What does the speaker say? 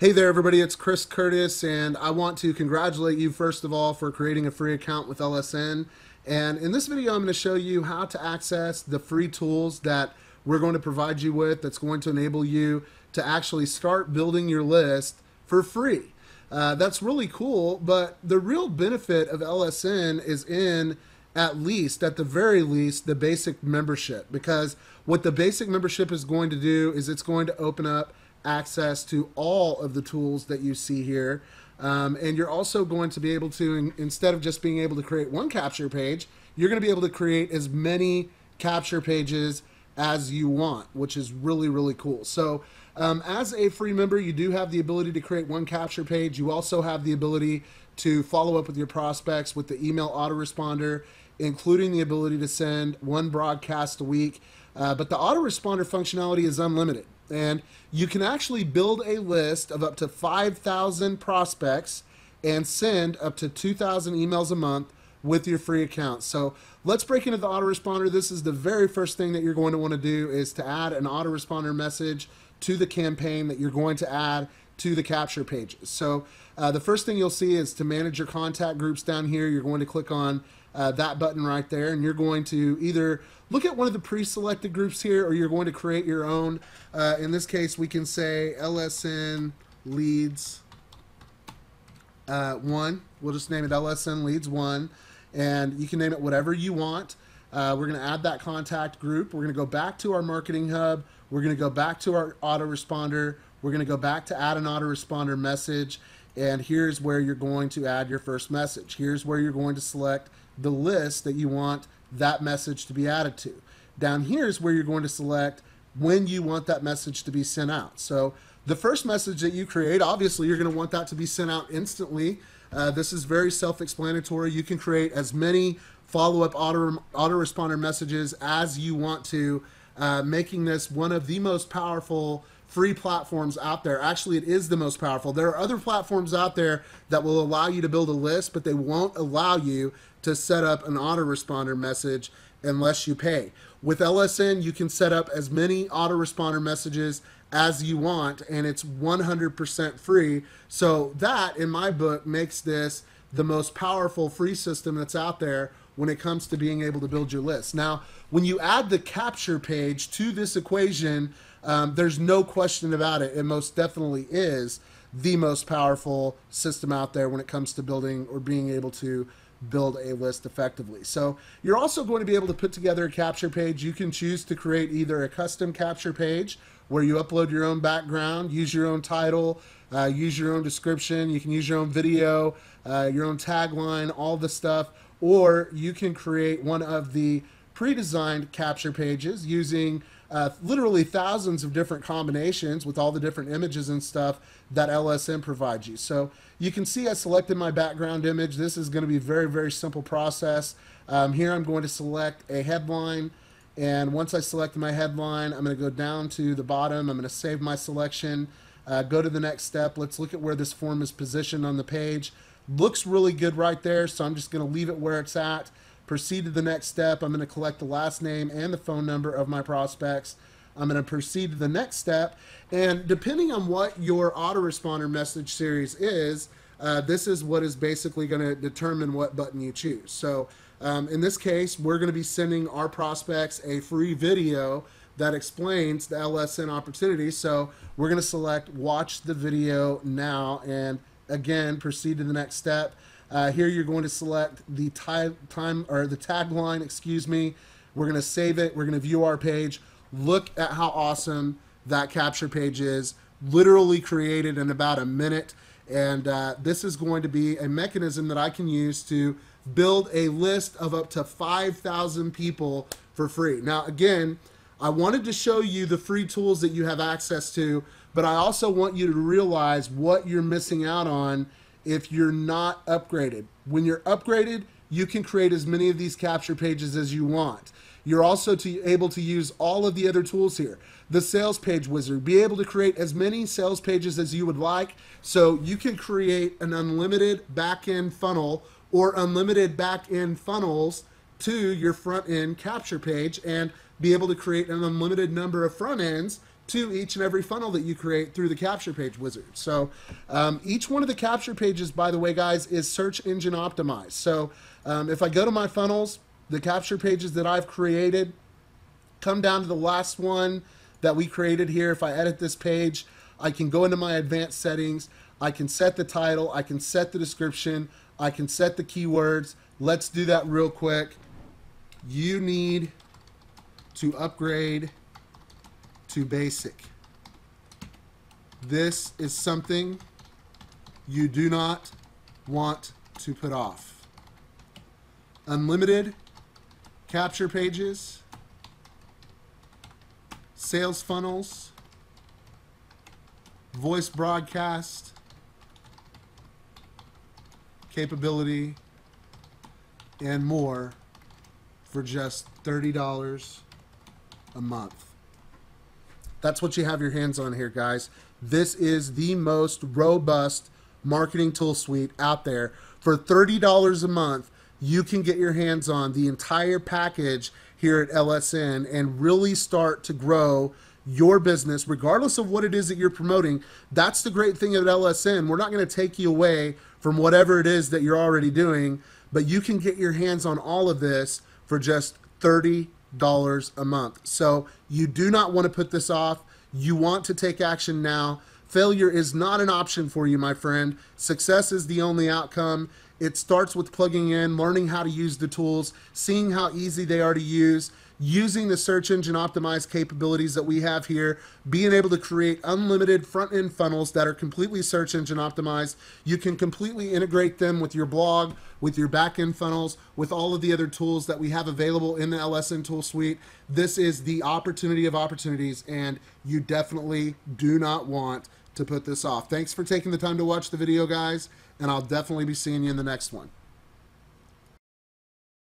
Hey there, everybody. It's Chris Curtis, and I want to congratulate you, first of all, for creating a free account with LSN. And in this video, I'm going to show you how to access the free tools that we're going to provide you with that's going to enable you to actually start building your list for free. Uh, that's really cool, but the real benefit of LSN is in at least, at the very least, the basic membership. Because what the basic membership is going to do is it's going to open up access to all of the tools that you see here. Um, and you're also going to be able to, instead of just being able to create one capture page, you're going to be able to create as many capture pages as you want, which is really, really cool. So um, as a free member, you do have the ability to create one capture page. You also have the ability to follow up with your prospects with the email autoresponder, including the ability to send one broadcast a week. Uh, but the autoresponder functionality is unlimited. And you can actually build a list of up to 5,000 prospects and send up to 2,000 emails a month with your free account. So let's break into the autoresponder. This is the very first thing that you're going to want to do is to add an autoresponder message to the campaign that you're going to add to the capture pages. So uh, the first thing you'll see is to manage your contact groups down here. You're going to click on uh, that button right there, and you're going to either look at one of the pre-selected groups here, or you're going to create your own. Uh, in this case, we can say LSN leads uh, one. We'll just name it LSN leads one, and you can name it whatever you want. Uh, we're going to add that contact group. We're going to go back to our marketing hub. We're going to go back to our autoresponder. We're going to go back to add an autoresponder message. And here's where you're going to add your first message. Here's where you're going to select the list that you want that message to be added to. Down here is where you're going to select when you want that message to be sent out. So the first message that you create, obviously you're going to want that to be sent out instantly. Uh, this is very self-explanatory. You can create as many follow-up auto autoresponder messages as you want to, uh, making this one of the most powerful free platforms out there. Actually, it is the most powerful. There are other platforms out there that will allow you to build a list, but they won't allow you to set up an autoresponder message unless you pay. With LSN, you can set up as many autoresponder messages as you want, and it's 100% free. So, that, in my book, makes this the most powerful free system that's out there when it comes to being able to build your list. Now, when you add the capture page to this equation, um, there's no question about it. It most definitely is the most powerful system out there when it comes to building or being able to build a list effectively. So you're also going to be able to put together a capture page. You can choose to create either a custom capture page where you upload your own background, use your own title, uh, use your own description, you can use your own video, uh, your own tagline, all the stuff, or you can create one of the pre-designed capture pages using uh, literally thousands of different combinations with all the different images and stuff that LSN provides you. So you can see I selected my background image. This is going to be a very, very simple process. Um, here I'm going to select a headline. And once I select my headline, I'm going to go down to the bottom. I'm going to save my selection, uh, go to the next step. Let's look at where this form is positioned on the page. Looks really good right there, so I'm just going to leave it where it's at proceed to the next step. I'm going to collect the last name and the phone number of my prospects. I'm going to proceed to the next step. And depending on what your autoresponder message series is, uh, this is what is basically going to determine what button you choose. So um, in this case, we're going to be sending our prospects a free video that explains the LSN opportunity. So we're going to select watch the video now and again proceed to the next step. Uh, here you're going to select the time, time or the tagline, excuse me. We're going to save it. We're going to view our page. Look at how awesome that capture page is. Literally created in about a minute. And uh, this is going to be a mechanism that I can use to build a list of up to 5,000 people for free. Now, again, I wanted to show you the free tools that you have access to, but I also want you to realize what you're missing out on if you're not upgraded. When you're upgraded, you can create as many of these capture pages as you want. You're also to, able to use all of the other tools here. The sales page wizard, be able to create as many sales pages as you would like. So you can create an unlimited back end funnel or unlimited back end funnels to your front end capture page and be able to create an unlimited number of front ends to each and every funnel that you create through the capture page wizard. So um, each one of the capture pages, by the way, guys, is search engine optimized. So um, if I go to my funnels, the capture pages that I've created, come down to the last one that we created here. If I edit this page, I can go into my advanced settings. I can set the title. I can set the description. I can set the keywords. Let's do that real quick. You need to upgrade to basic. This is something you do not want to put off. Unlimited capture pages, sales funnels, voice broadcast, capability, and more for just $30 a month. That's what you have your hands on here, guys. This is the most robust marketing tool suite out there. For $30 a month, you can get your hands on the entire package here at LSN and really start to grow your business, regardless of what it is that you're promoting. That's the great thing at LSN. We're not going to take you away from whatever it is that you're already doing, but you can get your hands on all of this for just $30 a month. So you do not want to put this off. You want to take action now. Failure is not an option for you, my friend. Success is the only outcome. It starts with plugging in, learning how to use the tools, seeing how easy they are to use, using the search engine optimized capabilities that we have here, being able to create unlimited front end funnels that are completely search engine optimized. You can completely integrate them with your blog, with your back end funnels, with all of the other tools that we have available in the LSN tool suite. This is the opportunity of opportunities, and you definitely do not want to put this off. Thanks for taking the time to watch the video, guys, and I'll definitely be seeing you in the next one.